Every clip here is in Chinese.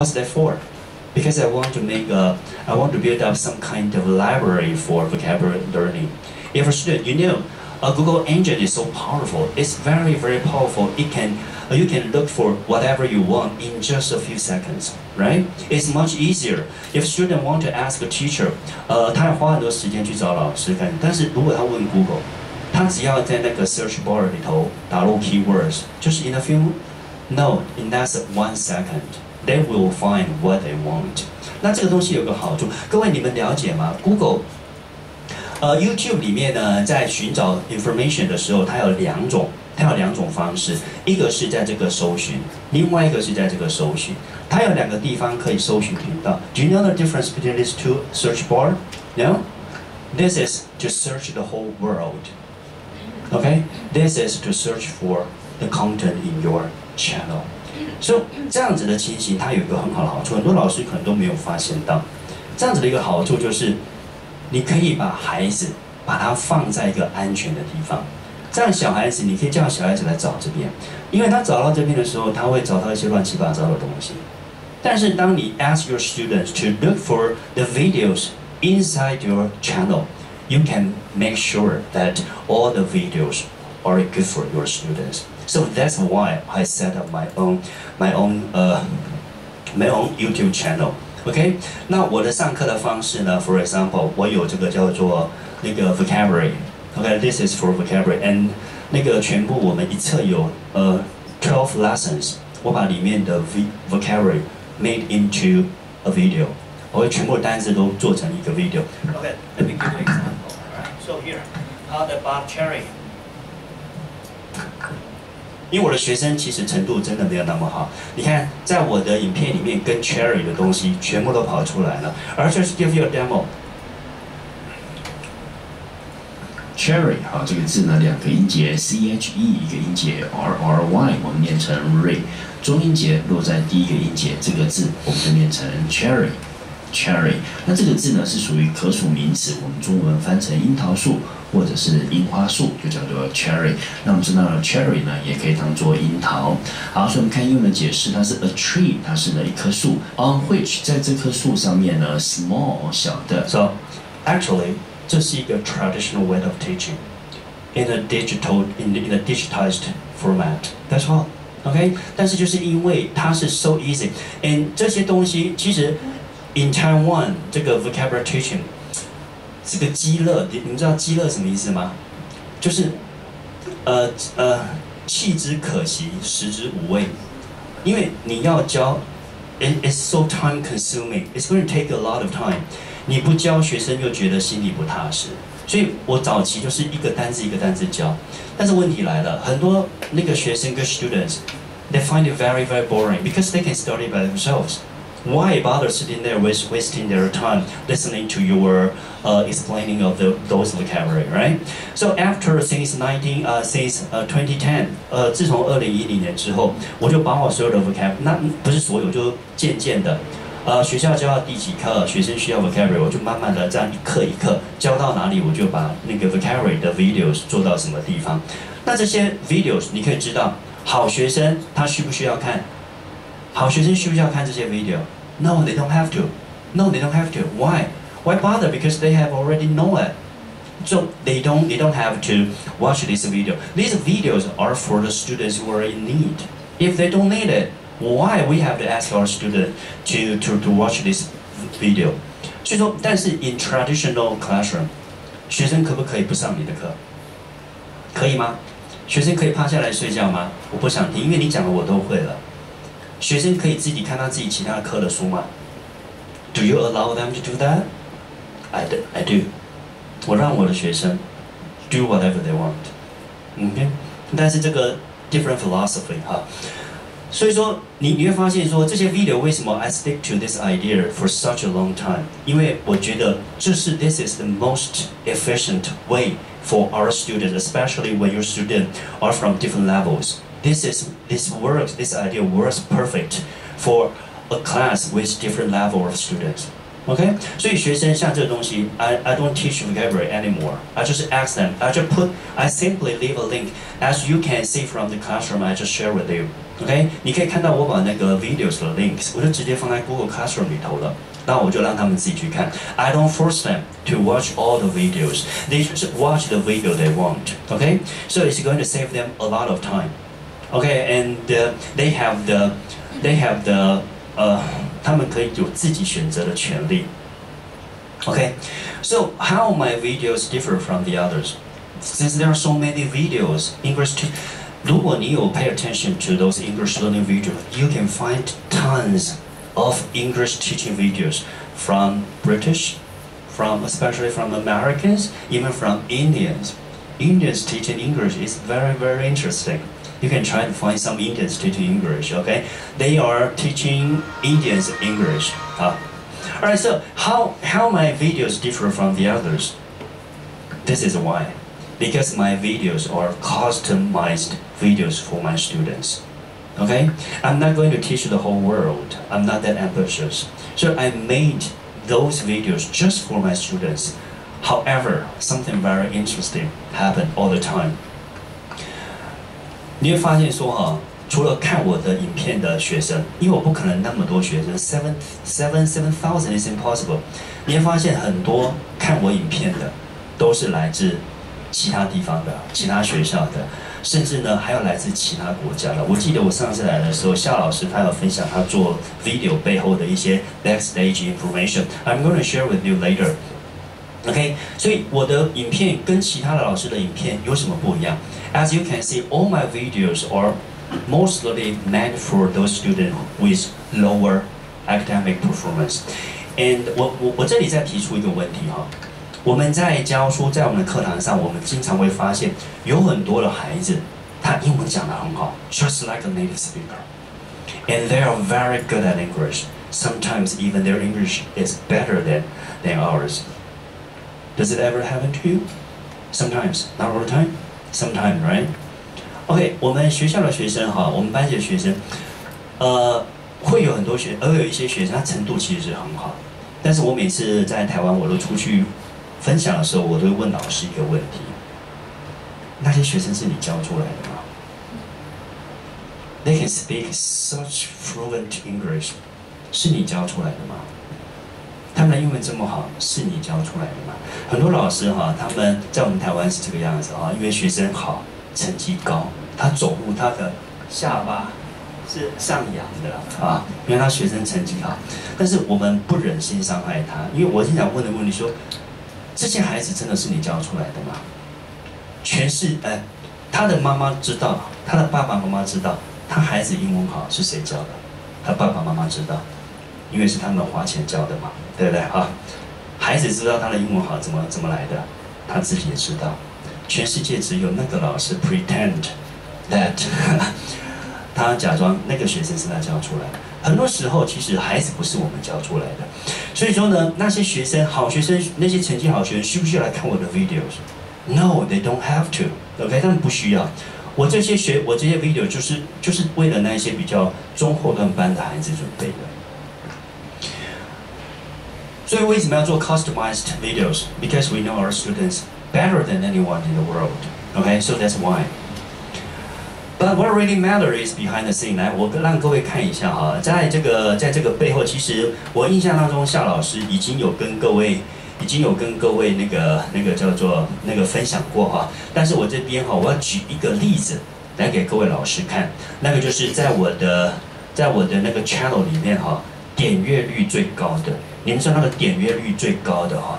What's that for? Because I want to make a, I want to build up some kind of library for vocabulary learning. If a student, you know, a Google engine is so powerful. It's very, very powerful. It can, uh, you can look for whatever you want in just a few seconds, right? It's much easier. If student want to ask a teacher, 呃，他要花很多时间去找老师看，但是如果他问 Google，他只要在那个 search bar 里头打入 keywords，就是 in a few, no, in less one second they will find what they want。那这个东西有个好处，各位你们了解吗？Google，呃，YouTube 里面呢，在寻找 information 的时候，它有两种，它有两种方式，一个是在这个搜寻，另外一个是在这个搜寻。它有两个地方可以搜寻频道。Do you know the difference between these two search bar? No. This is to search the whole world. Okay. This is to search for the content in your channel. 所以这样子的情形，它有一个很好的好处，很多老师可能都没有发现到。这样子的一个好处就是，你可以把孩子把它放在一个安全的地方。这样小孩子，你可以叫小孩子来找这边，因为他找到这边的时候，他会找到一些乱七八糟的东西。但是当你 ask your students to look for the videos inside your channel, you can make sure that all the videos are good for your students. So that's why I set up my own my own uh my own YouTube channel. OK，那我的上课的方式呢？For example，我有这个叫做那个 vocabulary。OK，this is for vocabulary，and 那个全部我们一册有呃 twelve lessons，我把里面的 vocabulary made into a video，我会全部单词都做成一个 video。OK，let me give you an example. So here, how the Bob Cherry. 因为我的学生其实程度真的没有那么好，你看在我的影片里面跟 Cherry 的东西全部都跑出来了，而且是 give you a demo。Cherry 好，这个字呢两个音节 C H E，一个音节 R R Y，我们念成 Ray，中音节落在第一个音节，这个字我们就念成 Cherry。Cherry，那这个字呢是属于可数名词，我们中文翻成樱桃树或者是樱花树，就叫做 cherry。那我们知道 cherry 呢也可以当做樱桃。好，所以我们看英文解释，它是 a tree，它是呢一棵树，on which 在这棵树上面呢 small 小的。So actually，这是一个 traditional way of teaching in a digital in in a digitized format. That's all. OK，但是就是因为它是 so easy，and 这些东西其实。In Taiwan，这个 vocabulary teaching，这个饥乐，你们知道饥乐什么意思吗？就是，呃呃，弃之可惜，食之无味。因为你要教，it is so time consuming，it's going to take a lot of time。你不教学生又觉得心里不踏实，所以我早期就是一个单字一个单字教。但是问题来了，很多那个学生跟 students，they find it very very boring because they can study by themselves。 why bother sitting there with wasting their time listening to your uh, explaining of the, those vocabulary, right? So after since 19 uh, since uh, 2010，呃，自从二零一零年之后，我就把我所有的 vocab，那不是所有，就渐渐的，呃，学校教到第几课，学生需要 vocabulary，我就慢慢的这样一课一课教到哪里，我就把那个 vocabulary 的 videos 做到什么地方。那这些 videos 你可以知道，好学生他需不需要看？ 好学生需不需要看这些 video? No, they don't have to. No, they don't have to. Why? Why bother? Because they have already know it. So they don't they don't have to watch this video. These videos are for the students who are in need. If they don't need it, why we have to ask our student to, to, to watch this video? 所以说，但是 in traditional classroom，学生可不可以不上你的课？可以吗？学生可以趴下来睡觉吗？我不想听，因为你讲的我都会了。 学生可以自己看他自己其他科的书吗？Do you allow them to do that? I do. I do. 我让我的学生 do whatever they want. OK，但是这个 different philosophy 哈。所以说，你你会发现说这些 video 为什么 I stick to this idea for such a long time？因为我觉得这是 this is the most efficient way for our students, especially when your students are from different levels. This is this works. This idea works perfect for a class with different level of students. OK，所以学生像这个东西，I I don't teach vocabulary anymore. I just ask them. I just put. I simply leave a link. As you can see from the classroom, I just share with you. OK，你可以看到我把那个 videos 的 links，我就直接放在 Google Classroom 里头了。那我就让他们自己去看。I don't force them to watch all the videos. They just watch the video they want. Okay, so it's going to save them a lot of time. Okay, and uh, they have the they have the 呃，他们可以有自己选择的权利。Okay, so how my videos differ from the others? Since there are so many videos, English. To, 如果你有 pay attention to those English learning videos, you can find tons of English teaching videos from British, from especially from Americans, even from Indians. Indians teaching English is very, very interesting. You can try to find some Indians teaching English, okay? They are teaching Indians English. Uh, all right, so how, how my videos differ from the others? This is why. Because my videos are customized videos for my students. Okay? I'm not going to teach the whole world. I'm not that ambitious. So I made those videos just for my students. However, something very interesting happened all the time. 你会发现说哈，除了看我的影片的学生，因为我不可能那么多学生，seven seven seven thousand is impossible。你会发现很多看我影片的都是来自其他地方的、其他学校的。甚至呢，还有来自其他国家的。我记得我上次来的时候，夏老师他有分享他做 video 背后的一些 backstage information。I'm going to share with you later. OK，所以我的影片跟其他的老师的影片有什么不一样 ？As you can see, all my videos are mostly meant for those students with lower academic performance. And 我我我这里再提出一个问题哈。我们在教书，在我们的课堂上，我们经常会发现有很多的孩子，他英文讲得很好，just like a native speaker，and they are very good at English. Sometimes even their English is better than than ours. Does it ever happen to you? Sometimes, not all the time. Sometime, right? OK，我们学校的学生哈，我们班级的学生，呃，会有很多学，而有一些学生他程度其实是很好，但是我每次在台湾，我都出去。分享的时候，我都会问老师一个问题：那些学生是你教出来的吗？They can speak such fluent English，是你教出来的吗？他们的英文这么好，是你教出来的吗？很多老师哈，他们在我们台湾是这个样子啊，因为学生好，成绩高，他走路他的下巴是上扬的啊，因为他学生成绩好。但是我们不忍心伤害他，因为我经常问的问题说。这些孩子真的是你教出来的吗？全是哎，他的妈妈知道，他的爸爸妈妈知道，他孩子英文好是谁教的？他爸爸妈妈知道，因为是他们花钱教的嘛，对不对啊？孩子知道他的英文好怎么怎么来的？他自己也知道。全世界只有那个老师 pretend that 他假装那个学生是他教出来的。很多时候，其实孩子不是我们教出来的。所以说呢，那些学生、好学生、那些成绩好学生，需不需要来看我的 videos？No，they don't have to。OK，他们不需要。我这些学，我这些 video 就是就是为了那些比较中后段班的孩子准备的。所以为什么要做 customized videos？Because we know our students better than anyone in the world. OK，so that's why. But what really matters is behind the scene。来，我让各位看一下哈，在这个在这个背后，其实我印象当中，夏老师已经有跟各位已经有跟各位那个那个叫做那个分享过哈。但是我这边哈，我要举一个例子来给各位老师看，那个就是在我的在我的那个 channel 里面哈，点阅率最高的，你们知道那个点阅率最高的哈。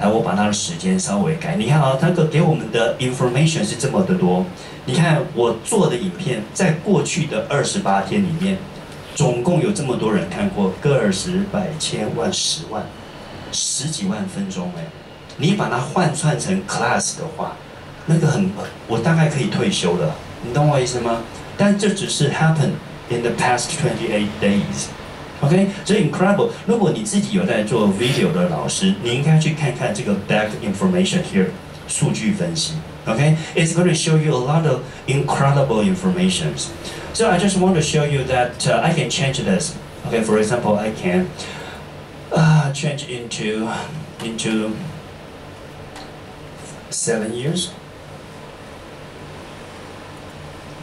来，我把它的时间稍微改。你看啊，它个给我们的 information 是这么的多。你看我做的影片，在过去的二十八天里面，总共有这么多人看过，个十、百、千万、十万、十几万分钟哎。你把它换算成 class 的话，那个很，我大概可以退休了。你懂我意思吗？但这只是 happen in the past twenty eight days。OK，所以 incredible。如果你自己有在做 video 的老师，你应该去看看这个 back information here，数据分析。OK，it's going to show you a lot of incredible information. So I just want to show you that uh, I can change this. Okay, for example, I can uh, change into into seven years.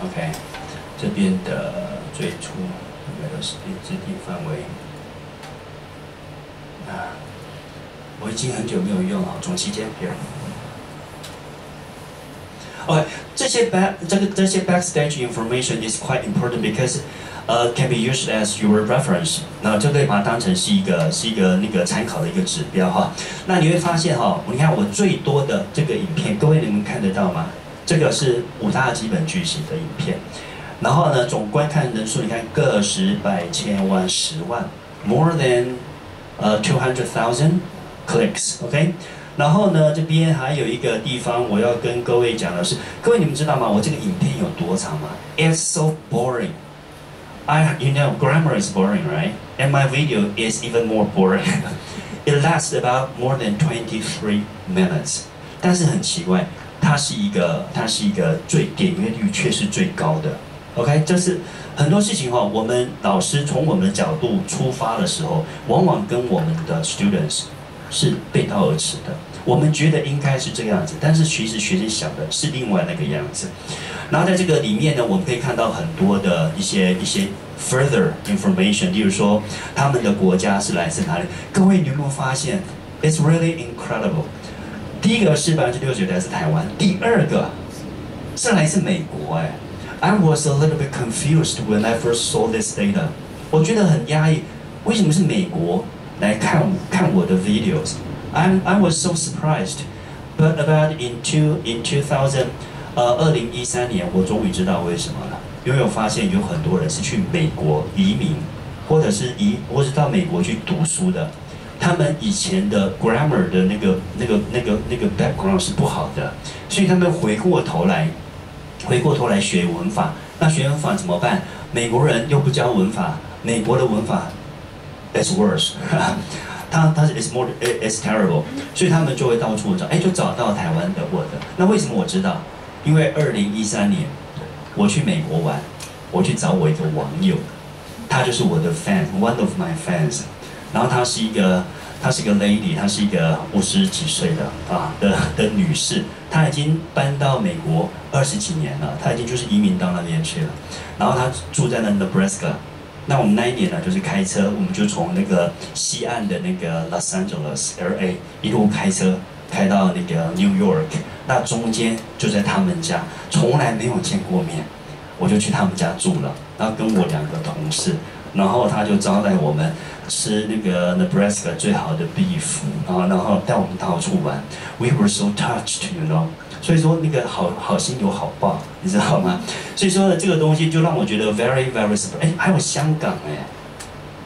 OK，这边的。 最初 那个是指定范围。啊，我已经很久没有用了，总期间 here。OK，这些 back 这个这些 backstage information is quite important because 呃、can be used as your reference。那就可以把它当成是一个是一个那个参考的一个指标哈。那你会发现哈，你看我最多的这个影片，各位你们看得到吗？这个是五大基本句型的影片。然后呢，总观看人数你看个十百千万十万，more than 呃 two hundred thousand clicks，OK。然后呢，这边还有一个地方我要跟各位讲的是，各位你们知道吗？我这个影片有多长吗？It's so boring. I, you know, grammar is boring, right? And my video is even more boring. it lasts about more than twenty-three minutes. 但是很奇怪，它是一个，它是一个最点阅率却是最高的。OK，这是很多事情哈、哦。我们老师从我们的角度出发的时候，往往跟我们的 students 是背道而驰的。我们觉得应该是这个样子，但是其实学生想的是另外那个样子。然后在这个里面呢，我们可以看到很多的一些一些 further information，例如说他们的国家是来自哪里。各位，你有没有发现？It's really incredible。第一个是百分之六十九来自台湾，第二个是来自美国。哎，I was a little bit confused when I first saw this data。我觉得很压抑，为什么是美国来看看我的 videos？I'm I was so surprised, but about in two in two thousand，呃，二零一三年，我终于知道为什么了。因为我发现有很多人是去美国移民，或者是移，或是到美国去读书的，他们以前的 grammar 的那个那个那个那个 background 是不好的，所以他们回过头来，回过头来学文法。那学文法怎么办？美国人又不教文法，美国的文法 is worse。他他是 it's more it's terrible，所以他们就会到处找，哎，就找到台湾的 word。那为什么我知道？因为二零一三年我去美国玩，我去找我一个网友，他就是我的 fan，one of my fans。然后他是一个，她是一个 lady，她是一个五十几岁的啊的的女士，她已经搬到美国二十几年了，她已经就是移民到那边去了。然后她住在那 Nebraska。那我们那一年呢，就是开车，我们就从那个西岸的那个 Los Angeles L.A. 一路开车开到那个 New York，那中间就在他们家，从来没有见过面，我就去他们家住了，然后跟我两个同事，然后他就招待我们吃那个 Nebraska 最好的 beef，啊然后带我们到处玩，We were so touched，you know。所以说那个好好心有好报，你知道吗？所以说呢，这个东西就让我觉得 very very surprise。哎，还有香港哎，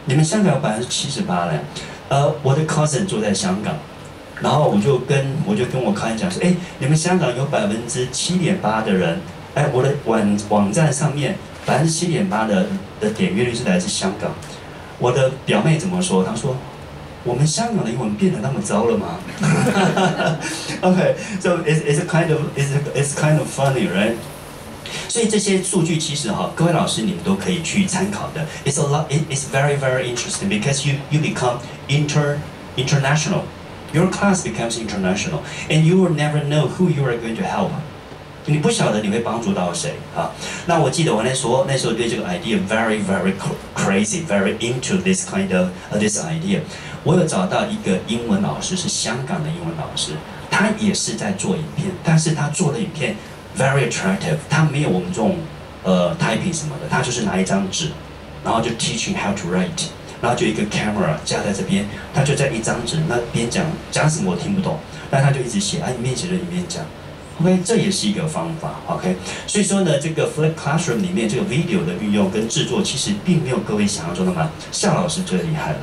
你们香港有百分之七十八嘞。呃，我的 cousin 住在香港，然后我就跟我就跟我 cousin 讲说，哎，你们香港有百分之七点八的人，哎，我的网网站上面百分之七点八的的点阅率是来自香港。我的表妹怎么说？她说。我们香港的英文变得那么糟了吗？Okay, so it's it's kind of it's it's kind of funny, right? 所以这些数据其实哈，各位老师你们都可以去参考的。It's a lot. It, it's very very interesting because you you become inter international. Your class becomes international, and you will never know who you are going to help. 你不晓得你会帮助到谁啊？那我记得我那时候那时候对这个 idea very very crazy very into this kind of this idea 我有找到一个英文老师，是香港的英文老师，他也是在做影片，但是他做的影片 very attractive，他没有我们这种呃 typing 什么的，他就是拿一张纸，然后就 teaching how to write，然后就一个 camera 架在这边，他就在一张纸那边讲讲什么我听不懂，但他就一直写，啊一面写着一面讲，OK，这也是一个方法，OK，所以说呢，这个 Flip Classroom 里面这个 video 的运用跟制作，其实并没有各位想象中那么夏老师最厉害了。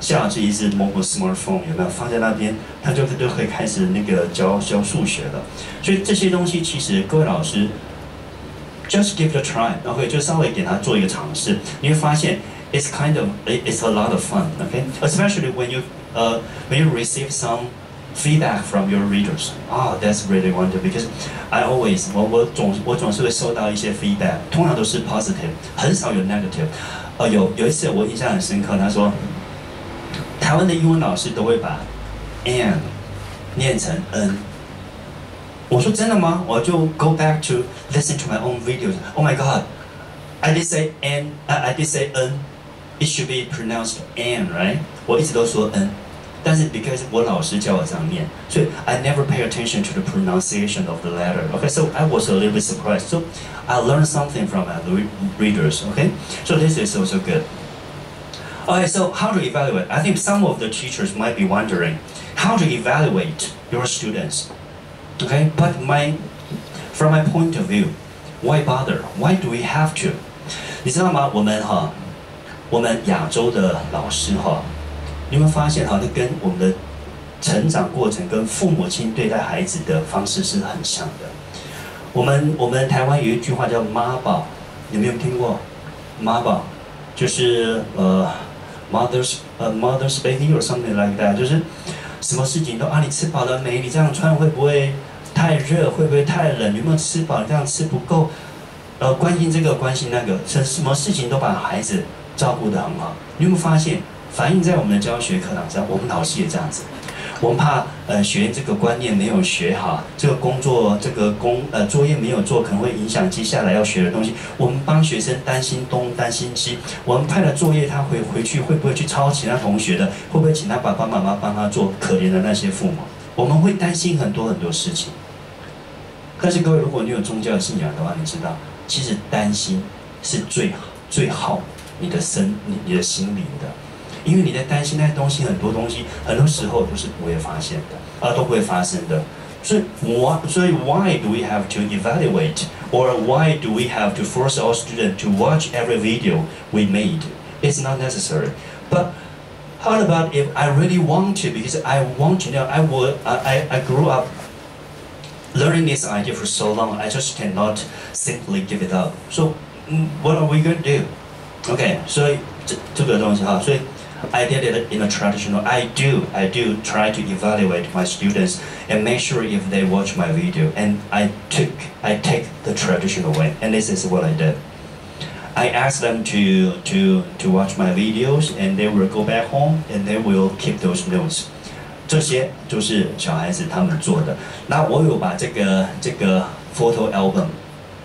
夏老师一支 mobile smartphone 有没有放在那边，他就就可以开始那个教教数学了。所以这些东西其实各位老师 just give it a try，OK，就稍微给他做一个尝试，你会发现 it's kind of it's a lot of fun，OK，especially when you 呃 when you receive some feedback from your readers，啊，that's really wonderful because I always 我我总我总是会收到一些 feedback，通常都是 positive，很少有 negative。呃，有有一次我印象很深刻，他说。台湾的英文老师都会把 an 念成 n。我说真的吗？我就 go back to listen to my own videos. Oh my god, I did say n, I, I did say n. It should be pronounced n, right? 我一直都说 n， 但是 because 我老师叫我这样念，所以 I never pay attention to the pronunciation of the letter. Okay, so I was a little bit surprised. So I learned something from my readers. Okay, so this is also good. Okay, so how to evaluate? I think some of the teachers might be wondering how to evaluate your students. Okay, but my from my point of view, why bother? Why do we have to? 你知道吗？我们哈，我们亚洲的老师哈， 你有没有发现哈？那跟我们的成长过程跟父母亲对待孩子的方式是很像的。我们我们台湾有一句话叫妈宝，有没有听过？妈宝就是呃。Mother's 呃 Mother's baby or something like that，就是什么事情都啊，你吃饱了没？你这样穿会不会太热？会不会太冷？有没有吃饱？这样吃不够？呃，关心这个，关心那个，什什么事情都把孩子照顾得很好。你有没有发现，反映在我们的教学课堂上，我们老师也这样子。我们怕呃学这个观念没有学好，这个工作这个工呃作业没有做，可能会影响接下来要学的东西。我们帮学生担心东担心西，我们派了作业他回回去会不会去抄其他同学的？会不会请他爸爸妈妈帮他做？可怜的那些父母，我们会担心很多很多事情。但是各位，如果你有宗教信仰的话，你知道，其实担心是最最耗你的身你你的心灵的。因为你在担心那些东西，很多东西很多时候都是不会发现的，啊，都不会发生的。所以，why 所以 why do we have to evaluate or why do we have to force our student to watch every video we made? It's not necessary. But how about if I really want to because I want to know I would I I grew up learning this idea for so long I just cannot simply give it up. So what are we going to do? OK，所以这这个东西哈，所以。 I did it in a traditional. I do. I do try to evaluate my students and make sure if they watch my video. And I took. I take the traditional way. And this is what I did. I asked them to to to watch my videos, and they will go back home and they will keep those notes. 这些就是小孩子他们做的。那我有把这个这个 photo album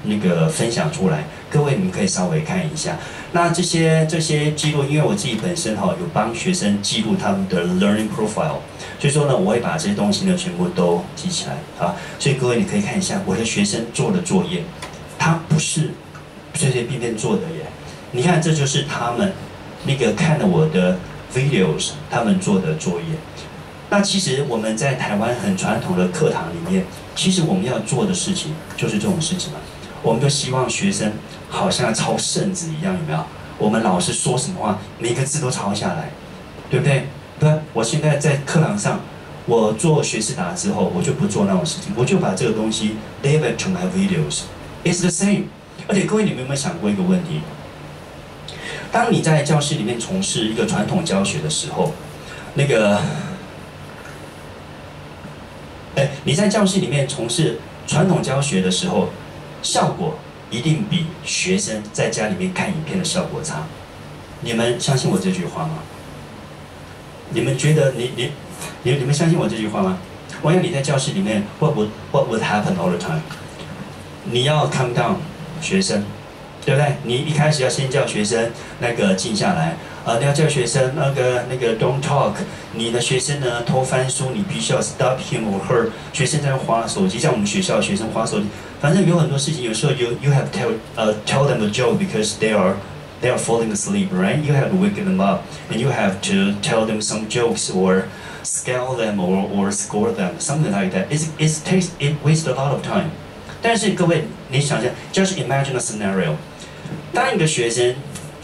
那个分享出来， 各位你们可以稍微看一下。那这些这些记录，因为我自己本身哈有帮学生记录他们的 learning profile，所以说呢，我会把这些东西呢全部都记起来啊。所以各位你可以看一下我的学生做的作业，他不是随随便便做的耶。你看这就是他们那个看了我的 videos，他们做的作业。那其实我们在台湾很传统的课堂里面，其实我们要做的事情就是这种事情嘛。我们就希望学生。好像要抄圣旨一样，有没有？我们老师说什么话，每个字都抄下来，对不对？不，我现在在课堂上，我做学士达之后，我就不做那种事情，我就把这个东西 leave it to my videos. It's the same. 而且各位，你们有没有想过一个问题？当你在教室里面从事一个传统教学的时候，那个，哎，你在教室里面从事传统教学的时候，效果？一定比学生在家里面看影片的效果差。你们相信我这句话吗？你们觉得你你你你们相信我这句话吗？万一你在教室里面，what would what would happen all the time？你要 calm down 学生，对不对？你一开始要先叫学生那个静下来。啊，你要叫学生那个那个 don't talk。你的学生呢偷翻书，你必须要 stop him or her。学生在划手机，像我们学校学生划手机。反正有很多事情，有时候 you you have tell uh tell them a joke because they are they are falling asleep, right? You have to wake them up, and you have to tell them some jokes or scale them or or score them, something like that. It it takes it wastes a lot of time. 但是各位，你想想，just imagine a scenario，当一个学生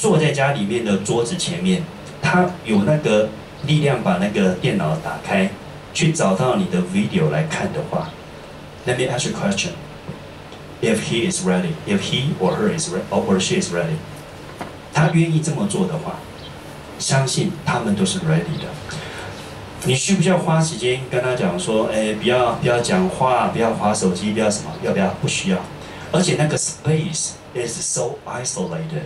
坐在家里面的桌子前面，他有那个力量把那个电脑打开，去找到你的 video 来看的话，Let me ask you a question. If he is ready, if he or her is ready, or she is ready，他愿意这么做的话，相信他们都是 ready 的。你需不需要花时间跟他讲说，哎，不要不要讲话，不要划手机，不要什么，要不要？不需要。而且那个 space is so isolated.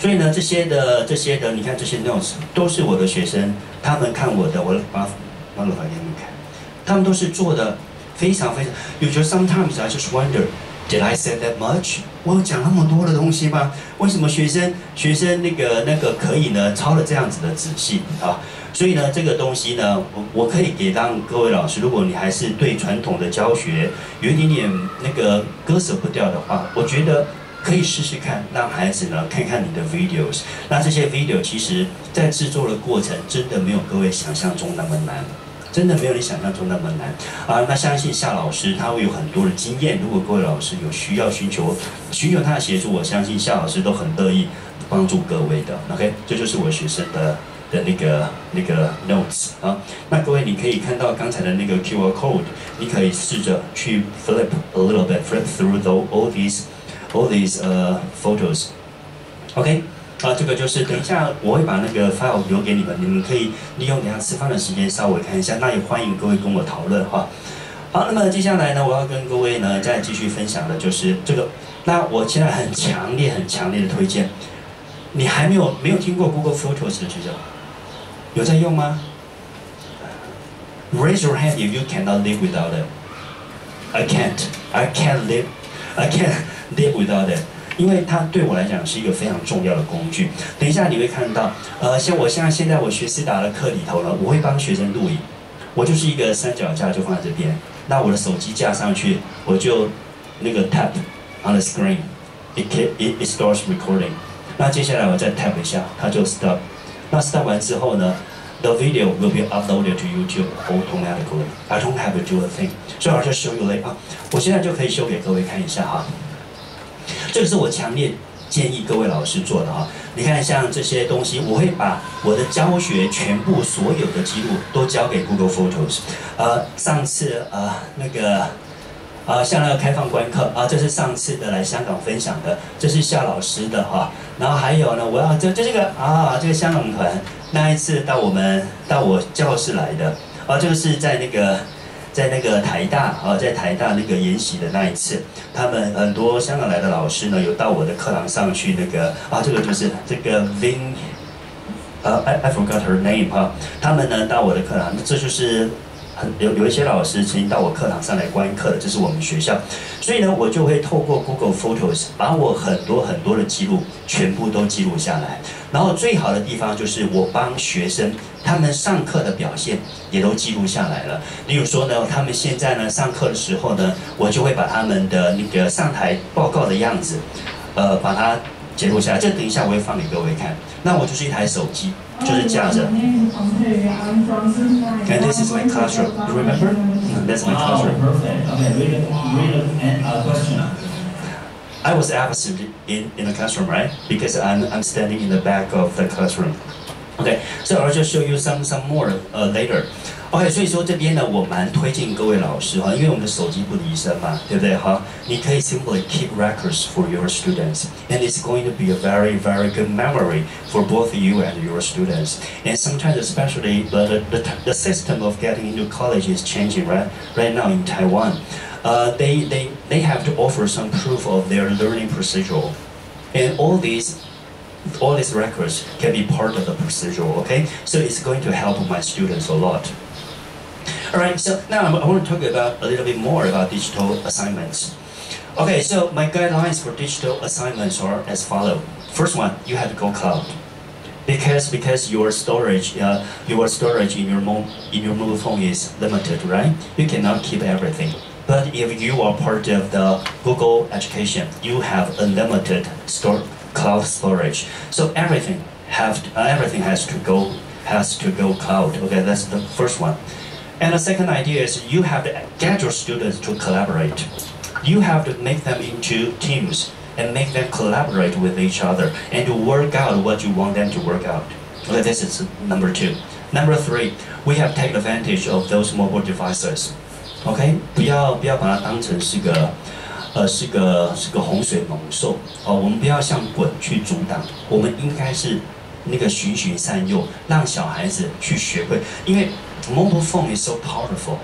所以呢，这些的这些的，你看这些 notes 都是我的学生，他们看我的，我把把录给你们看，他们都是做的非常非常。有时候 sometimes I just wonder。Did I say that much？我有讲那么多的东西吗？为什么学生学生那个那个可以呢？抄的这样子的仔细啊？所以呢，这个东西呢，我我可以给当各位老师，如果你还是对传统的教学有一点点那个割舍不掉的话，我觉得可以试试看，让孩子呢看看你的 videos。那这些 video 其实在制作的过程，真的没有各位想象中那么难。真的没有你想象中那么难啊！那相信夏老师他会有很多的经验。如果各位老师有需要寻求寻求他的协助，我相信夏老师都很乐意帮助各位的。OK，这就是我学生的的那个那个 notes 啊。那各位你可以看到刚才的那个 QR code，你可以试着去 flip a little bit，flip through the all these all these uh photos。OK。啊，这个就是等一下我会把那个 file 留给你们，你们可以利用等下吃饭的时间稍微看一下。那也欢迎各位跟我讨论哈。好，那么接下来呢，我要跟各位呢再继续分享的就是这个。那我现在很强烈、很强烈的推荐，你还没有没有听过 Google Photos 的学生，有在用吗？Raise your hand if you cannot live without it. I can't. I can't live. I can't live without it. 因为它对我来讲是一个非常重要的工具。等一下你会看到，呃，像我像现在我学思达的课里头呢，我会帮学生录影。我就是一个三脚架就放在这边，那我的手机架上去，我就那个 tap on the screen，it it it starts recording。那接下来我再 tap 一下，它就 stop。那 stop 完之后呢，the video will be uploaded to YouTube automatically。I don't have to do a thing。所以我就 show you later 啊，我现在就可以修给各位看一下哈。这个是我强烈建议各位老师做的哈。你看，像这些东西，我会把我的教学全部所有的记录都交给 Google Photos。呃，上次呃那个呃像那个开放观课啊，这是上次的来香港分享的，这是夏老师的哈。然后还有呢，我要这这这个啊，这个香港团那一次到我们到我教室来的啊，这个是在那个。在那个台大啊，在台大那个研习的那一次，他们很多香港来的老师呢，有到我的课堂上去那个啊，这个就是这个 Vin，呃，I I forgot her name 哈，他们呢到我的课堂，这就是。有有一些老师曾经到我课堂上来观课的，这是我们学校，所以呢，我就会透过 Google Photos 把我很多很多的记录全部都记录下来。然后最好的地方就是我帮学生他们上课的表现也都记录下来了。例如说呢，他们现在呢上课的时候呢，我就会把他们的那个上台报告的样子，呃，把它截录下来。这等一下我会放给各位看。那我就是一台手机。就是架着。And this is my classroom. You remember? That's my classroom. Oh, perfect. Okay, read a, read a, question. I was absent in, in the classroom, right? Because I'm, I'm standing in the back of the classroom. Okay, so I'll just show you some, some more uh, later. OK，所以说这边呢，我蛮推荐各位老师哈，因为我们的手机不离身嘛，对不对哈？你可以 simply keep records for your students, and it's going to be a very, very good memory for both you and your students. And sometimes, especially the the, the system of getting into college is changing right right now in Taiwan. Uh, they they they have to offer some proof of their learning procedure, and all these all these records can be part of the procedure, okay? So it's going to help my students a lot. Alright, so now I want to talk about a little bit more about digital assignments. Okay, so my guidelines for digital assignments are as follow. First one, you have to go cloud. Because because your storage uh, your storage in your mo in your mobile phone is limited, right? You cannot keep everything. But if you are part of the Google Education, you have unlimited store cloud storage. So everything have to, uh, everything has to go has to go cloud. Okay, that's the first one. And the second idea is you have to get your students to collaborate. You have to make them into teams and make them collaborate with each other and to work out what you want them to work out. Okay, this is number two. Number three, we have taken advantage of those mobile devices. OK，不要不要把它当成是个 呃是个是个洪水猛兽哦，我们不要像滚去阻挡，我们应该是那个循循善诱，让小孩子去学会，因为 mobile phone is so powerful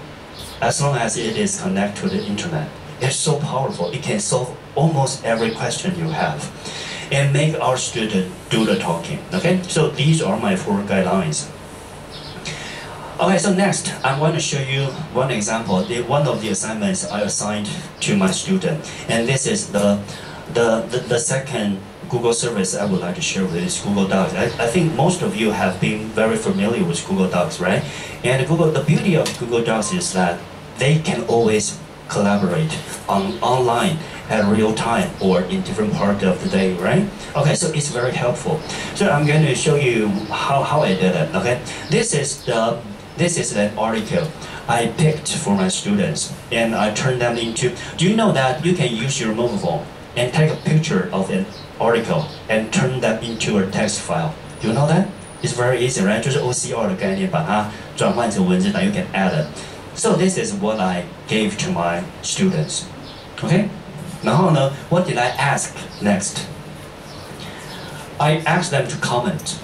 as long as it is connected to the internet. It's so powerful. It can solve almost every question you have and make our student do the talking. Okay, so these are my four guidelines. Okay, so next, I'm going to show you one example, the, one of the assignments I assigned to my student. And this is the, the, the, the second Google service I would like to share with is Google Docs. I, I think most of you have been very familiar with Google Docs, right? And Google, the beauty of Google Docs is that they can always collaborate on online at real time or in different part of the day, right? Okay, so it's very helpful. So I'm going to show you how, how I did it, okay? This is the this is an article I picked for my students and I turned them into, do you know that you can use your mobile phone and take a picture of an article and turn that into a text file? Do you know that? It's very easy, right? 就是 OCR 的概念，把它转换成文字，now you can add it. So this is what I gave to my students. Okay? 然后呢, what did I ask next? I asked them to comment.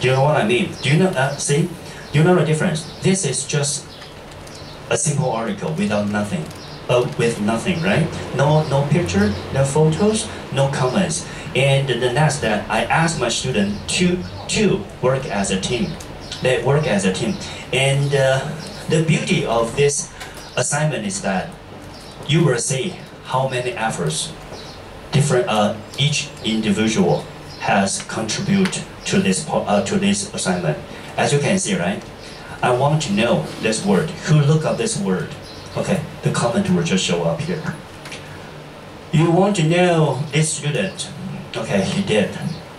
Do you know what I mean? Do you know that? Uh, see? You know the difference? This is just a simple article without nothing. Uh, with nothing, right? No, no picture, no photos, no comments. And the next that I asked my student to to work as a team. They work as a team, and uh, the beauty of this assignment is that you will see how many efforts different uh, each individual has contributed to this uh, to this assignment. As you can see, right? I want to know this word. Who look up this word? Okay, the comment will just show up here. You want to know this student? Okay, he did.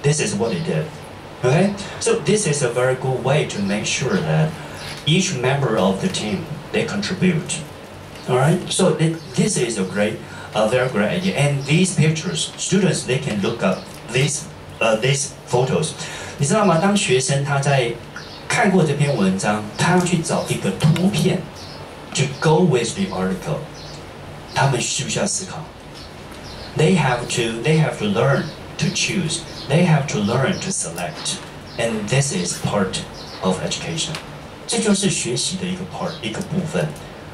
This is what he did. Okay, so this is a very good way to make sure that each member of the team they contribute. All right, so this is a great, a very great idea. And these pictures, students they can look up these, uh, these photos. 你知道吗？当学生他在看过这篇文章，他要去找一个图片 ，to go with the article，他们需不需要思考？They have to, they have to learn to choose. They have to learn to select, and this is part of education. 这就是学习的一个 part，一个部分。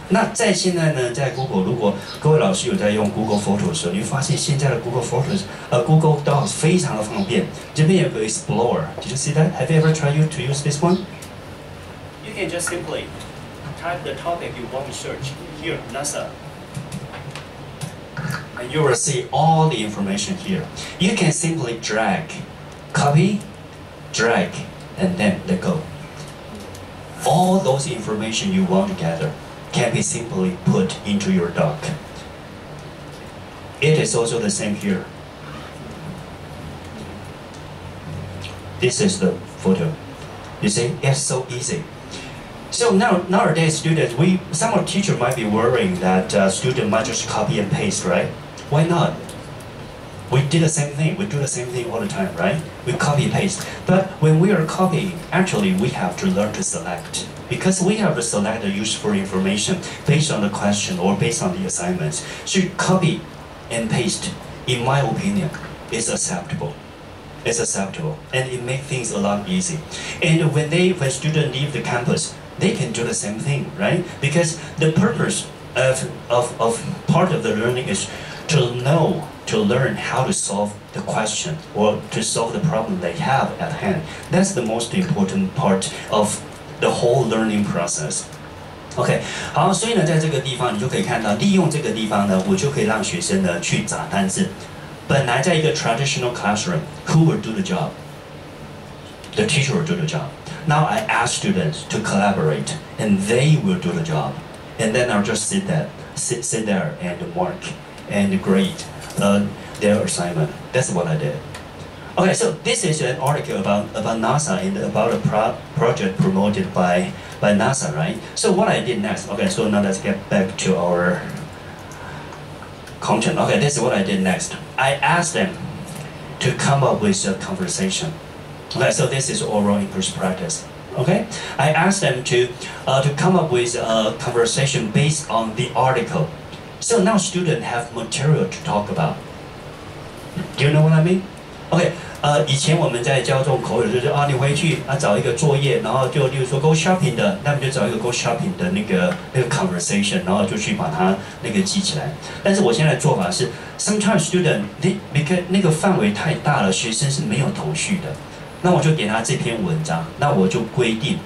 那在现在呢，在 Google，如果各位老师有在用 Google Photos 的时候，你会发现现在的 Google Photos，呃，Google Docs 非常的方便。这边有个 Explorer，Did you see that? Have you ever tried you to use this one? You can just simply type the topic you want to search here, NASA. And you will see all the information here. You can simply drag, copy, drag, and then let go. All those information you want to gather can be simply put into your doc. It is also the same here. This is the photo. You see, it's so easy. So now nowadays, students, we some of teacher might be worrying that uh, student might just copy and paste, right? Why not? We did the same thing. We do the same thing all the time, right? We copy and paste. But when we are copying, actually we have to learn to select because we have to select the useful information based on the question or based on the assignments. So copy and paste, in my opinion, is acceptable. It's acceptable and it makes things a lot easy. And when they when students leave the campus, they can do the same thing, right? Because the purpose of, of, of part of the learning is to know, to learn how to solve the question or to solve the problem they have at hand. That's the most important part of the whole learning process. OK，好，所以呢，在这个地方你就可以看到，利用这个地方呢，我就可以让学生呢去找单字。本来在一个 traditional classroom，who will do the job？The teacher will do the job. Now I ask students to collaborate, and they will do the job. And then I'll just sit there, sit, sit there and mark and grade uh, their assignment. That's what I did. Okay, so this is an article about, about NASA and about a pro project promoted by, by NASA, right? So what I did next, okay, so now let's get back to our content. Okay, this is what I did next. I asked them to come up with a conversation Okay, so this is oral English practice. Okay, I asked them to uh, to come up with a conversation based on the article So now students have material to talk about. Do you know what I mean? OK，呃，以前我们在教这种口语，就是啊，你回去啊找一个作业，然后就例如说 go shopping 的，那么就找一个 go shopping 的那个那个 conversation，然后就去把它那个记起来。但是我现在做法是，sometimes student 那那个那个范围太大了，学生是没有头绪的。 那我就给他这篇文章，那我就规定，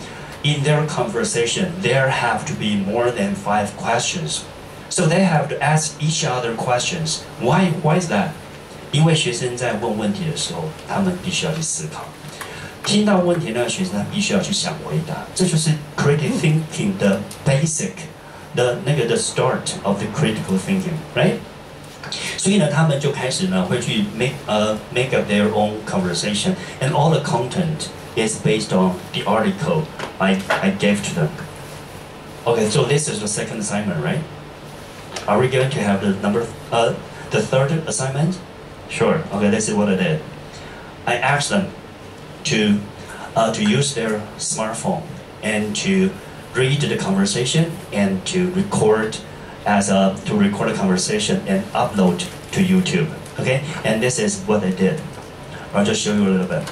in their conversation there have to be more than five questions, so they have to ask each other questions. Why? Why is that? 因为学生在问问题的时候，他们必须要去思考。听到问题那个学生，他必须要去想回答。这就是 critical thinking 的 basic 的那个的 start of the critical thinking，right？ 所以呢，他们就开始呢会去 make 呃 make up their own conversation，and all the content is based on the article I I gave to them. Okay, so this is the second assignment, right? Are we going to have the number uh the third assignment? Sure. Okay, this is what I did. I asked them to uh, to use their smartphone and to read the conversation and to record as a to record a conversation and upload to YouTube. Okay, and this is what I did. I'll just show you a little bit.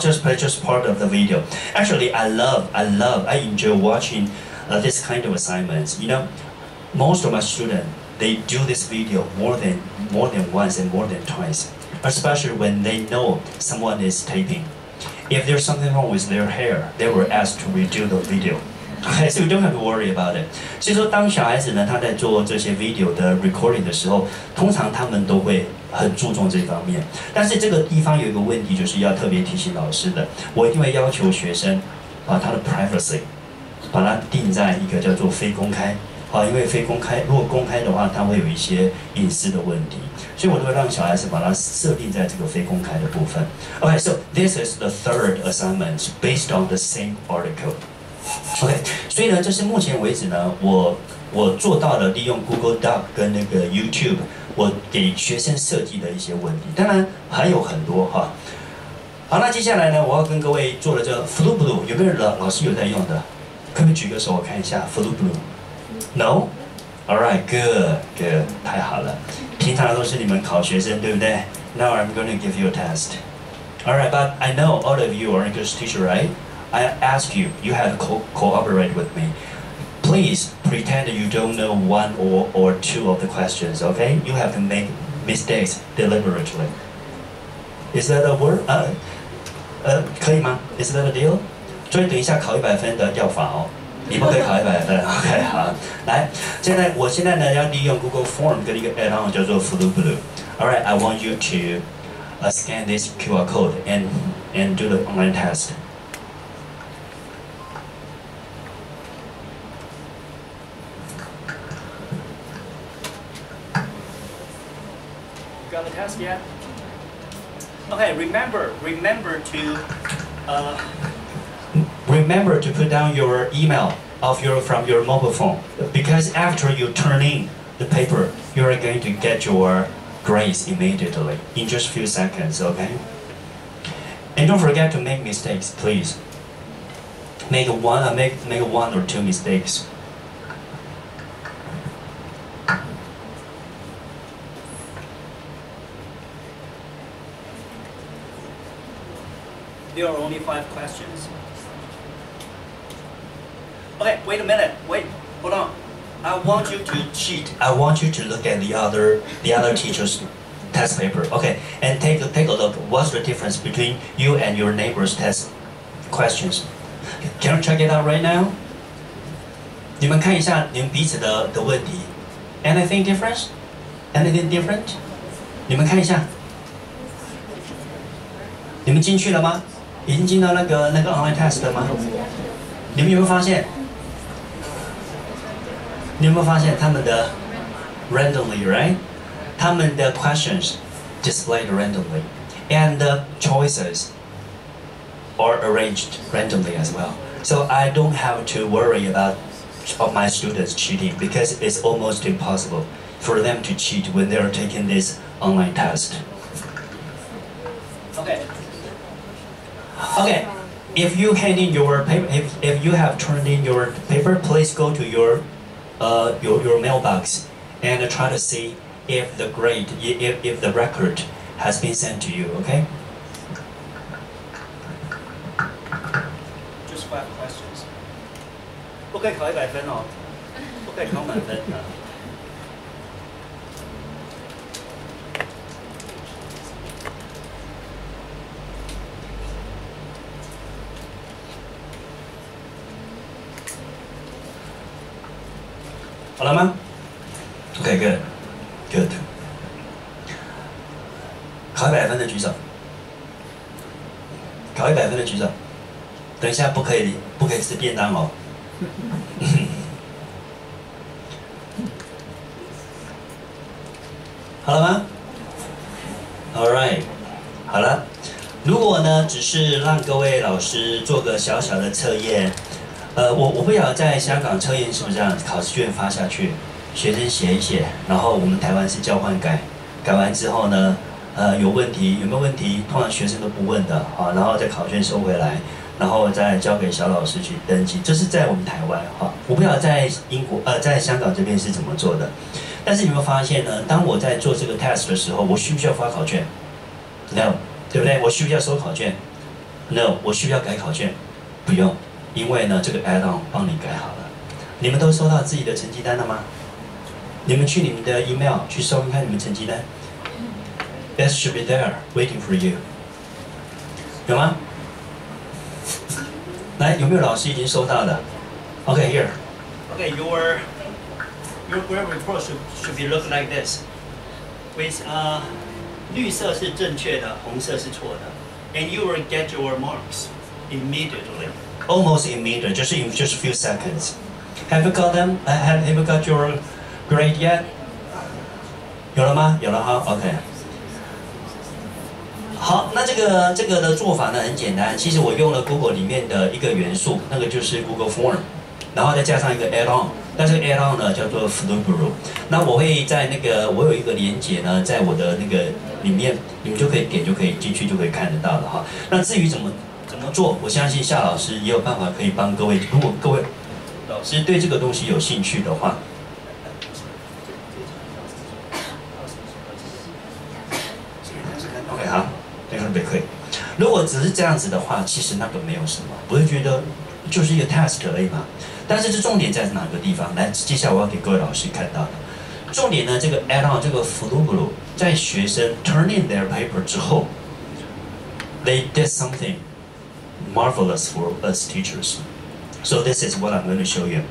just play just part of the video. Actually, I love, I love, I enjoy watching uh, this kind of assignments. You know, most of my students they do this video more than more than once and more than twice, especially when they know someone is taping. If there's something wrong with their hair, they were asked to redo the video. Okay, so you don't have to worry about it. 所以说，当小孩子呢他在做这些 video 的 recording 的时候，通常他们都会 很注重这方面。但是这个地方有一个问题，就是要特别提醒老师的，我一定会要求学生把他的 privacy 把它定在一个叫做非公开。啊，因为非公开，如果公开的话，它会有一些隐私的问题，所以我都会让小孩子把它设定在这个非公开的部分。OK，so this is the third assignment based on the same article. OK，所以呢，这是目前为止呢，我我做到了利用 Google Doc 跟那个 YouTube，我给学生设计的一些问题，当然还有很多哈。好，那接下来呢，我要跟各位做的这个 Flu Blue，有没有老老师有在用的？可不可以举个手我看一下 Flu blue。No。All right, good, good，太好了。平常都是你们考学生，对不对？Now I'm going to give you a test. All right, but I know all of you are English teacher, right? I ask you, you have co cooperate with me. Please pretend you don't know one or, or two of the questions, okay? You have to make mistakes deliberately. Is that a word? 呃呃，可以吗？Is that a deal? 所以等一下考一百分的要罚哦。你不可以考一百分，OK 好。来，现在我现在呢要利用 Google Form 跟一个 add-on 叫做 Flu Blue。Alright, I want you to uh, scan this QR code and and do the online test. Got the test yet? Okay, remember, remember to uh, remember to put down your email of your from your mobile phone because after you turn in the paper, you are going to get your grades immediately in just a few seconds. Okay. And don't forget to make mistakes, please. Make one, uh, make make one or two mistakes. There are only five questions. Okay, wait a minute. Wait, hold on. I want you to cheat. I want you to look at the other the other teacher's test paper. Okay, and take a, take a look. What's the difference between you and your neighbor's test questions? Can you check it out right now? 你们看一下你们彼此的的问题。Anything different? Anything different? 你们看一下。你们进去了吗？ 已经进到那个那个 online test 了吗？你们有没有发现？你有没有发现他们的 randomly right？他们的 questions displayed randomly and the choices are arranged randomly as well. So I don't have to worry about of my students cheating because it's almost impossible for them to cheat when they are taking this online test. Okay. If you hand in your paper, if, if you have turned in your paper, please go to your uh, your, your mailbox and try to see if the grade, if, if the record has been sent to you, okay? Just five questions. 不可以考一百分哦，不可以考满分的。 好了吗？OK, good, good. 考一百分的举手。考一百分的举手。等一下不可以，不可以吃便当哦。好了吗？All right，好了。如果呢，只是让各位老师做个小小的测验，呃，我我不晓得在香港测验是不是这样，考试卷发下去，学生写一写，然后我们台湾是交换改，改完之后呢，呃，有问题有没有问题，通常学生都不问的啊，然后再考卷收回来。然后再交给小老师去登记，这是在我们台湾哈，我不晓得在英国呃在香港这边是怎么做的。但是你有没有发现呢？当我在做这个 test 的时候，我需不需要发考卷？No，对不对？我需不需要收考卷？No，我需不需要改考卷？不用，因为呢这个 add-on 帮你改好了。你们都收到自己的成绩单了吗？你们去你们的 email 去收看你们成绩单，That should be there waiting for you，有吗？来，有没有老师已经收到的？Okay, here. Okay, your your grade report should should be look like this. With 呃，绿色是正确的，红色是错的。And you will get your marks immediately. Almost immediate, just in just a few seconds. Have you got them? Have Have you got your grade yet? 有了吗？有了哈。OK. 好，那这个这个的做法呢很简单，其实我用了 Google 里面的一个元素，那个就是 Google Form，然后再加上一个 Add-on，那这个 Add-on 呢叫做 Flipgrid。那我会在那个我有一个连接呢，在我的那个里面，你们就可以点就可以进去就可以看得到了哈。那至于怎么么做，我相信夏老师也有办法可以帮各位，如果各位老师对这个东西有兴趣的话。OK 好。也可以。如果只是这样子的话，其实那个没有什么，我会觉得就是一个 task 而已嘛。但是这重点在哪个地方？来，接下来我要给各位老师看到的重点呢，这个 add on 这个 f l u b l u 在学生 turn in their paper 之后，they did something marvelous for us teachers. So this is what I'm going to show you.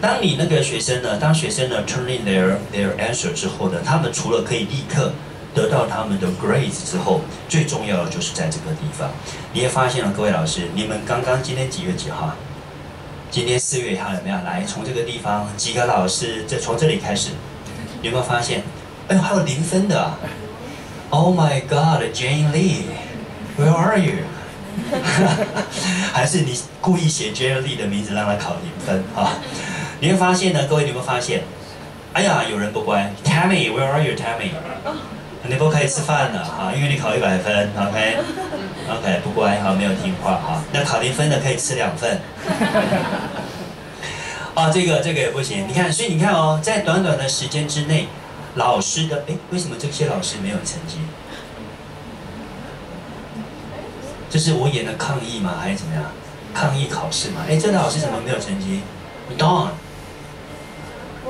当你那个学生呢，当学生呢 turn in their their answer 之后呢，他们除了可以立刻得到他们的 grades 之后，最重要的就是在这个地方。你也发现了，各位老师，你们刚刚今天几月几号啊？今天四月一号有没有？来，从这个地方几个老师，这从这里开始，有没有发现？哎呦，还有零分的！Oh my God，Jane Lee，Where are you？还是你故意写 Lee 的名字让他考零分啊？你会发现呢，各位，你有没有发现？哎呀，有人不乖，Tammy，Where are you，Tammy？你不可以吃饭了哈，因为你考一百分，OK，OK，不乖哈，没有听话哈。那考零分的可以吃两份。啊，这个这个也不行。你看，所以你看哦，在短短的时间之内，老师的哎，为什么这些老师没有成绩？这是我演的抗议嘛？还是怎么样？抗议考试嘛？哎，这个老师怎么没有成绩？Don，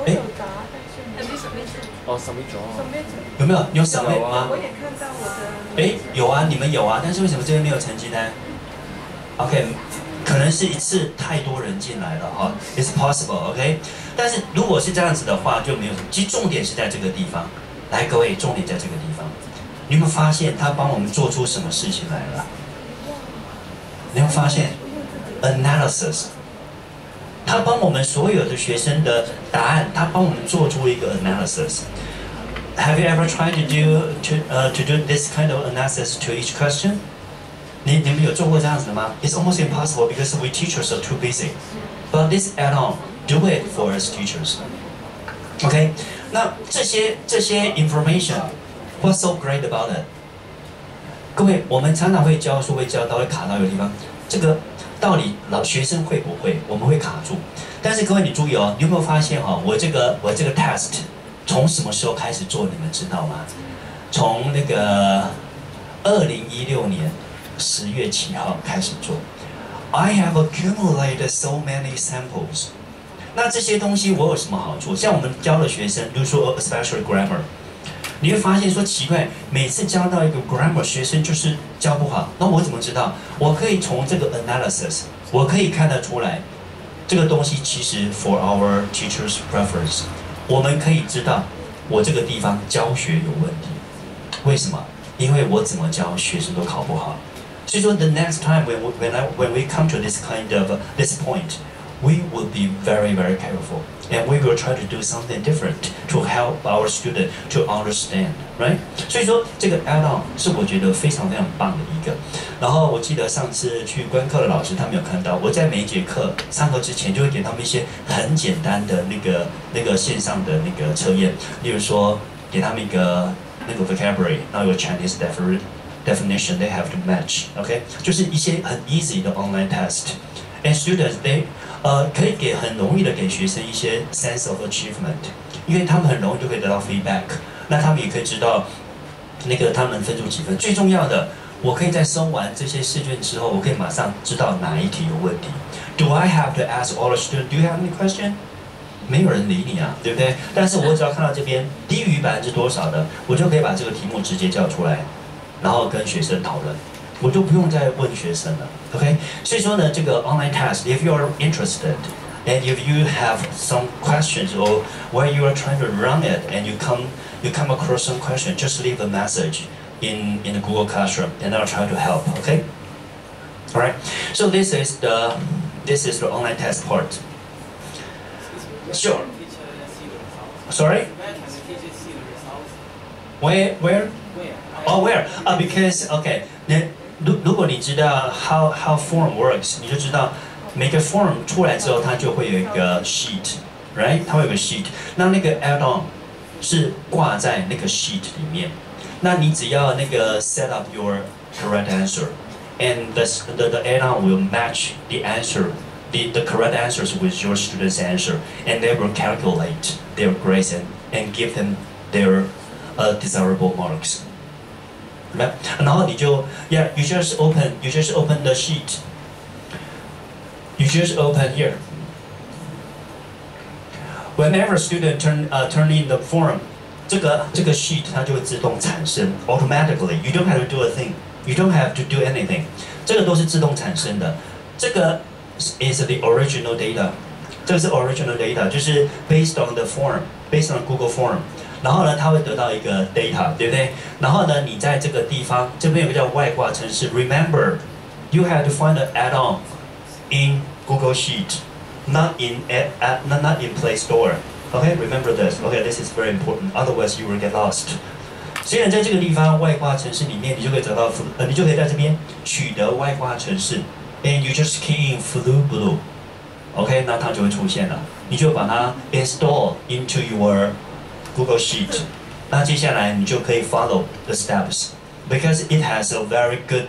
哎。哦，什么种？有没有？你有什么吗？我也看到我的。哎，有啊，你们有啊，但是为什么这边没有成绩单？OK，可能是一次太多人进来了哈，It's possible，OK。但是如果是这样子的话，就没有什么。其实重点是在这个地方。来，各位，重点在这个地方。你有没有发现他帮我们做出什么事情来了？你有发现？Analysis。他帮我们所有的学生的答案，他帮我们做出一个 analysis。Have you ever tried to do to uh, to do this kind of analysis to each question? 你你们有做过这样子的吗？It's almost impossible because we teachers are too busy. But this add-on do it for us teachers. OK，那这些这些 information，what's so great about it？ 各位，我们常常会教书会教到会卡到一个地方，这个到底老学生会不会？我们会卡住。但是各位你注意哦，你有没有发现哈、哦？我这个我这个 test 从什么时候开始做？你们知道吗？从那个二零一六年十月七号开始做。I have accumulated so many samples。那这些东西我有什么好处？像我们教的学生，比如说 a special grammar，你会发现说奇怪，每次教到一个 grammar，学生就是教不好。那我怎么知道？我可以从这个 analysis，我可以看得出来，这个东西其实 for our teachers preference，我们可以知道我这个地方教学有问题。为什么？因为我怎么教学生都考不好。所以说，the next time when we, when I, when we come to this kind of this point, we will be very very careful, and we will try to do something different to help our student to understand, right? 所以说，这个 add-on 是我觉得非常非常棒的一个。然后我记得上次去观课的老师他们有看到，我在每一节课上课之前就会给他们一些很简单的那个那个线上的那个测验，例如说给他们一个那个 vocabulary，然后有 Chinese definition。definition they have to match. OK，就是一些很 easy 的 online test。And students they 呃可以给很容易的给学生一些 sense of achievement，因为他们很容易就可以得到 feedback。那他们也可以知道那个他们分数几分。最重要的，我可以在收完这些试卷之后，我可以马上知道哪一题有问题。Do I have to ask all the students? Do you have any question? 没有人理你啊，对不对？但是我只要看到这边低于百分之多少的，我就可以把这个题目直接叫出来。然后跟学生讨论，我就不用再问学生了，OK？所以说呢，这个 online test，if you are interested and if you have some questions or where you are trying to run it and you come you come across some question, just leave a message in in the Google Classroom and I'll try to help, OK? All right. So this is the this is the online test part. Sure. Sorry. Where where? Oh, where? 啊、because OK，那 如如果你知道 how how form works，你就知道每个 form 出来之后，它就会有一个 sheet，right？它会有个 sheet。那那个 add-on 是挂在那个 sheet 里面。那你只要那个 set up your correct answer，and the the the add-on will match the answer. The, the correct answers with your student's answer, and they will calculate their grades and, and give them their uh, desirable marks. Right? 然后你就，yeah, you just open, you just open the sheet. You just open here. Whenever student turn uh, turn in the form, 这个这个 sheet 它就会自动产生，automatically. You don't have to do a thing. You don't have to do anything. 这个都是自动产生的。这个 is the original data. 这个是 original data，就是 based on the form, based on Google form. 然后呢，它会得到一个 data，对不对？然后呢，你在这个地方这边有个叫外挂程式，Remember, you have to find the add-on in Google Sheet, not in at, at not not in Play Store. Okay, remember this. Okay, this is very important. Otherwise, you will get lost. 虽然在这个地方外挂程式里面，你就可以找到呃，你就可以在这边取得外挂程式，and you just key in flu blue. OK，那它就会出现了，你就把它 install into your Google Sheet，那接下来你就可以 follow the steps because it has a very good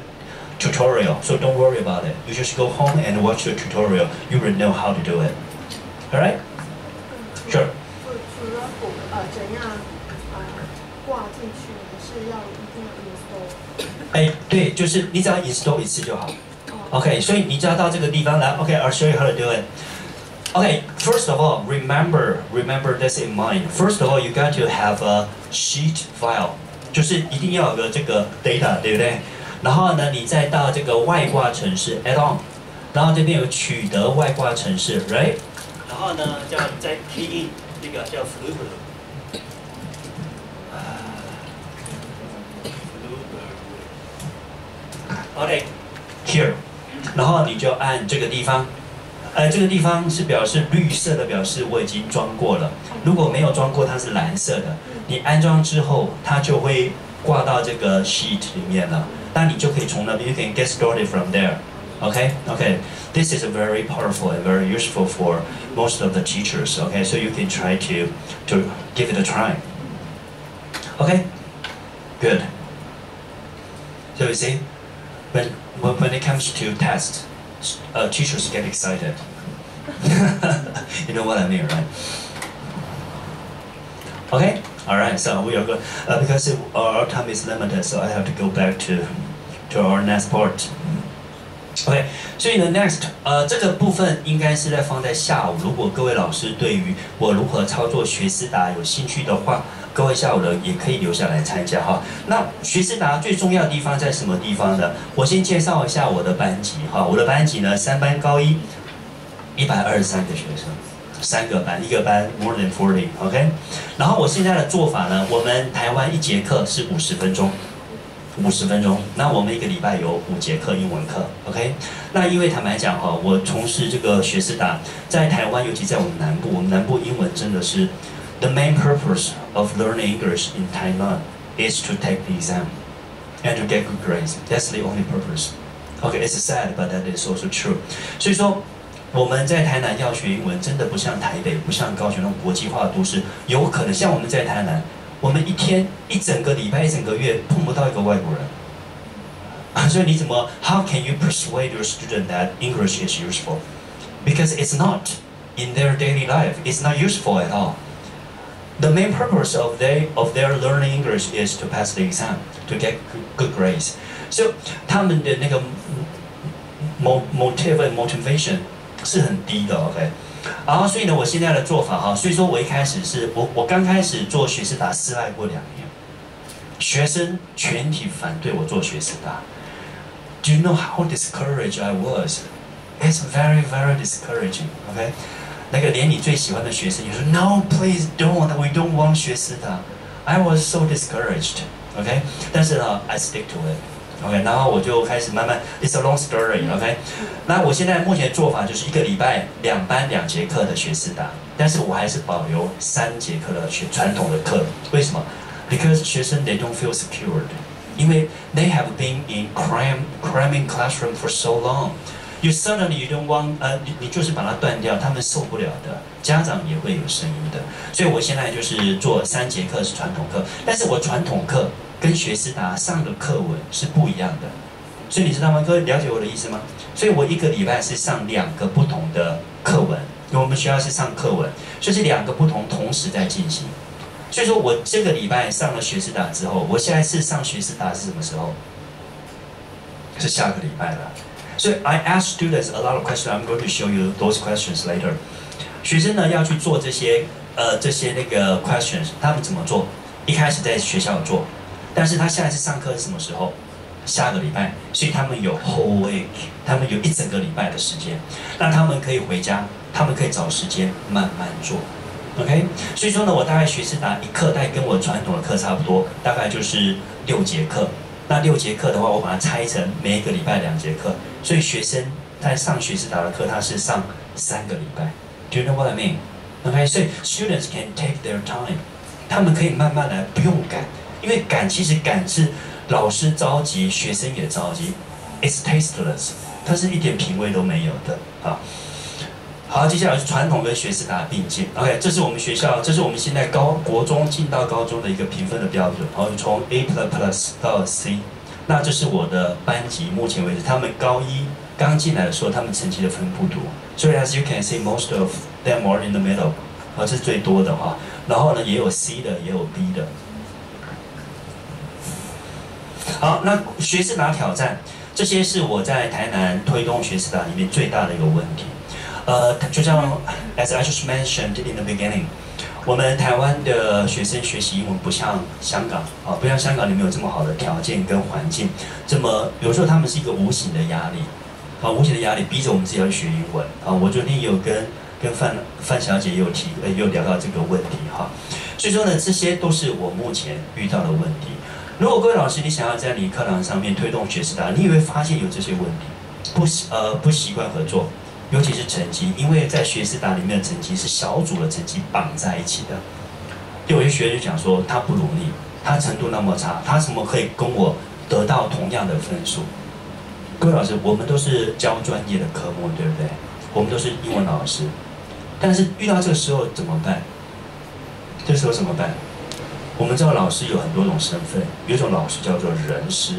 tutorial. So don't worry about it. You just go home and watch the tutorial. You will know how to do it. All right? Sure. 除除了补呃怎样呃挂进去，是要一定要 install。哎，对，就是你只要 install 一次就好。OK，所以你只要到这个地方来。OK，I'll show you how to do it. Okay, first of all, remember, remember this in mind. First of all, you got to have a sheet file，就是一定要有个这个 data，对不对？然后呢，你再到这个外挂程式 add on，然后这边有取得外挂程式，right？然后呢，叫再 key in 这个叫 flublue。OK, here，然后你就按这个地方。 呃，这个地方是表示绿色的，表示我已经装过了。如果没有装过，它是蓝色的。你安装之后，它就会挂到这个 sheet 里面了。 那你就可以从那边 you can get started from there。Okay, okay. This is very powerful and very useful for most of the teachers. Okay, so you can try to to give it a try. Okay, good. So you see, when when, when it comes to tests, uh, teachers get excited. you know what I mean, right? Okay, all right. So we are good uh, because it, our time is limited, so I have to go back to to our next part. OK，所以呢，next，呃，这个部分应该是在放在下午。如果各位老师对于我如何操作学思达有兴趣的话， 各位下午的也可以留下来参加哈。那学思达最重要的地方在什么地方呢？我先介绍一下我的班级哈。我的班级呢，三班高一，一百二十三个学生，三个班，一个班 more than forty，OK。然后我现在的做法呢，我们台湾一节课是五十分钟。五十分钟，那我们一个礼拜有五节课英文课，OK？那因为坦白讲哈，我从事这个学士达，在台湾，尤其在我们南部，我们南部英文真的是 ，the main purpose of learning English in Taiwan is to take the exam and to get good grades. That's the only purpose. OK, it's sad, but that is also true. 所以说，我们在台南要学英文，真的不像台北，不像高雄那种国际化的都市，有可能像我们在台南。我们一天一整个礼拜一整个月碰不到一个外国人，所以你怎么？How can you persuade your student that English is useful? Because it's not in their daily life. It's not useful at all. The main purpose of they of their learning English is to pass the exam to get good grades. So 他们的那个 motive and motivation 是很低的，OK。然后，所以呢，我现在的做法哈，所以说我一开始是我我刚开始做学士达失败过两年，学生全体反对我做学士达。Do you know how discouraged I was? It's very very discouraging. OK， 那个连你最喜欢的学生也说 No, please don't. We don't want 学士达。I was so discouraged. OK，但是呢，I stick to it. OK，然后我就开始慢慢，It's a long story，OK。那我现在目前做法就是一个礼拜两班两节课的学思达，但是我还是保留三节课的学传统的课。为什么？Because 学生 they don't feel secured，因为 they have been in cram cramming classroom for so long。 You suddenly you don't want，呃，你你就是把它断掉，他们受不了的，家长也会有声音的。所以我现在就是做三节课是传统课，但是我传统课。跟学思达上的课文是不一样的，所以你知道吗？各位了解我的意思吗？所以我一个礼拜是上两个不同的课文，因为我们学校是上课文，所以是两个不同同时在进行。所以说我这个礼拜上了学思达之后，我下一次上学思达是什么时候？是下个礼拜了。所以 I ask students a lot of questions. I'm going to show you those questions later. 学生呢要去做这些呃这些那个 questions，他们怎么做？一开始在学校做。但是他下一次上课是什么时候？下个礼拜，所以他们有 whole week，他们有一整个礼拜的时间，那他们可以回家，他们可以找时间慢慢做，OK？所以说呢，我大概学士达一课，大概跟我传统的课差不多，大概就是六节课。那六节课的话，我把它拆成每一个礼拜两节课，所以学生在上学士达的课，他是上三个礼拜。Do you know what I mean？OK？所以 students can take their time，他们可以慢慢来，不用赶。因为赶其实赶是老师着急，学生也着急，it's tasteless，它是一点品味都没有的啊。好，接下来是传统跟学士达并进。OK，这是我们学校，这是我们现在高国中进到高中的一个评分的标准，然后从 A plus plus 到 C。那这是我的班级，目前为止他们高一刚进来的时候，他们成绩的分不多，所以 as you can see most of them are in the middle，啊，这是最多的哈。然后呢，也有 C 的，也有 B 的。好，那学士达挑战，这些是我在台南推动学士达里面最大的一个问题。呃，就像 as I just mentioned in the beginning，我们台湾的学生学习英文不像香港啊，不像香港里面有这么好的条件跟环境，这么有时候他们是一个无形的压力啊，无形的压力逼着我们自己要学英文啊。我昨天有跟跟范范小姐也有提，呃，有聊到这个问题哈。所以说呢，这些都是我目前遇到的问题。如果各位老师，你想要在你课堂上面推动学士达，你也会发现有这些问题，不习呃不习惯合作，尤其是成绩，因为在学士达里面的成绩是小组的成绩绑在一起的。有些学生就讲说，他不努力，他程度那么差，他怎么可以跟我得到同样的分数。各位老师，我们都是教专业的科目，对不对？我们都是英文老师，但是遇到这个时候怎么办？这时候怎么办？我们知道老师有很多种身份，有一种老师叫做人师，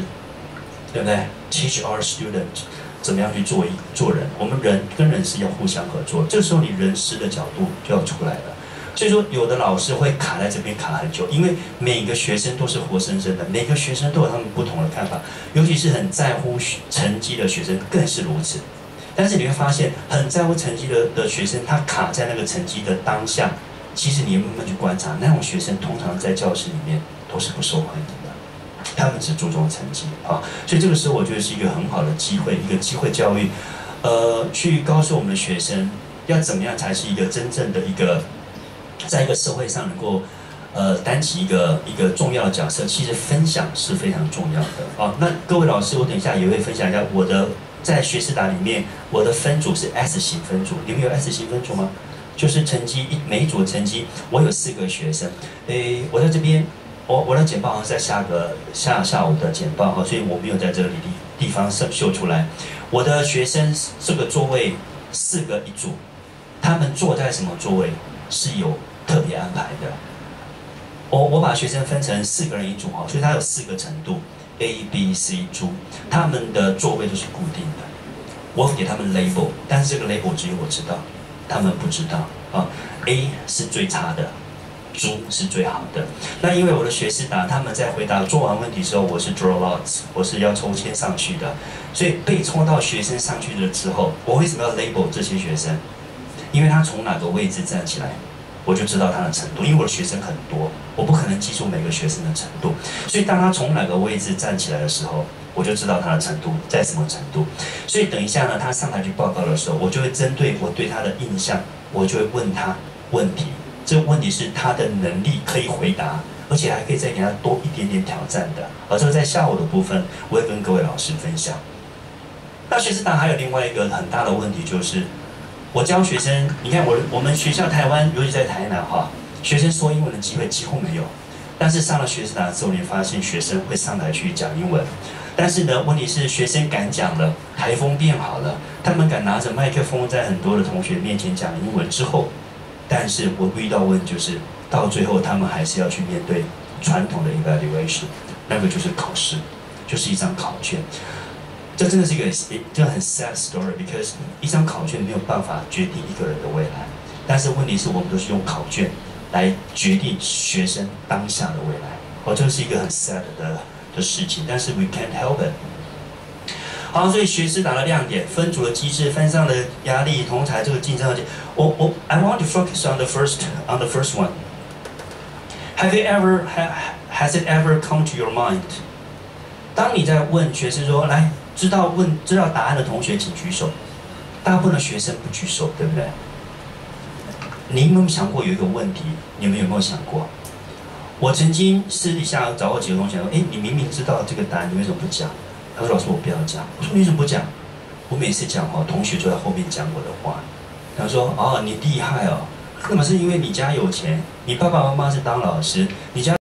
对不对？Teach our student 怎么样去做一做人。我们人跟人是要互相合作，这时候你人师的角度就要出来了。所以说，有的老师会卡在这边卡很久，因为每个学生都是活生生的，每个学生都有他们不同的看法，尤其是很在乎成绩的学生更是如此。但是你会发现，很在乎成绩的的学生，他卡在那个成绩的当下，其实你慢慢去观察，那种学生通常在教室里面都是不受欢迎的，他们只注重成绩啊。所以这个时候，我觉得是一个很好的机会，一个机会教育，呃，去告诉我们的学生，要怎么样才是一个真正的一个。在一个社会上能够，呃，担起一个一个重要的角色，其实分享是非常重要的啊。那各位老师，我等一下也会分享一下我的在学士达里面，我的分组是 S 型分组。你们有 S 型分组吗？就是成绩一每一组成绩，我有四个学生。诶，我在这边，我我的简报好像在下个下下午的简报哈，所以我没有在这里地地方秀秀出来。我的学生这个座位四个一组，他们坐在什么座位？是有特别安排的。我我把学生分成四个人一组哈，所以他有四个程度，A、B、C 组，他们的座位都是固定的。我给他们 label，但是这个 label 只有我知道，他们不知道啊。A 是最差的，猪是最好的。那因为我的学士答他们在回答做完问题之后，我是 draw lots，我是要抽签上去的，所以被抽到学生上去了之后，我为什么要 label 这些学生？因为他从哪个位置站起来，我就知道他的程度。因为我的学生很多，我不可能记住每个学生的程度。所以当他从哪个位置站起来的时候，我就知道他的程度在什么程度。所以等一下呢，他上台去报告的时候，我就会针对我对他的印象，我就会问他问题。这个问题是他的能力可以回答，而且还可以再给他多一点点挑战的。而这个在下午的部分，我会跟各位老师分享。那学士党还有另外一个很大的问题就是。我教学生，你看我我们学校台湾，尤其在台南哈，学生说英文的机会几乎没有。但是上了学士达之后，你发现学生会上台去讲英文。但是呢，问题是学生敢讲了，台风变好了，他们敢拿着麦克风在很多的同学面前讲英文之后，但是我遇到问就是，到最后他们还是要去面对传统的 evaluation，那个就是考试，就是一张考卷。这真的是一个这很 sad story，because 一张考卷没有办法决定一个人的未来。但是问题是我们都是用考卷来决定学生当下的未来。哦，这是一个很 sad 的的事情，但是 we can't help it。好，所以学士达的亮点、分组的机制、分上的压力、同台这个竞争，我我 I want to focus on the first on the first one. Have you ever has it ever come to your mind？当你在问学生说来。知道问知道答案的同学请举手，大部分的学生不举手，对不对？你有没有想过有一个问题？你们有没有想过？我曾经私底下找过几个同学说：“哎，你明明知道这个答案，你为什么不讲？”他说：“老师，我不要讲。”我说：“你怎么不讲？”我每次讲哦，同学就在后面讲我的话。他说：“哦，你厉害哦，那么是因为你家有钱，你爸爸妈妈是当老师，你家。”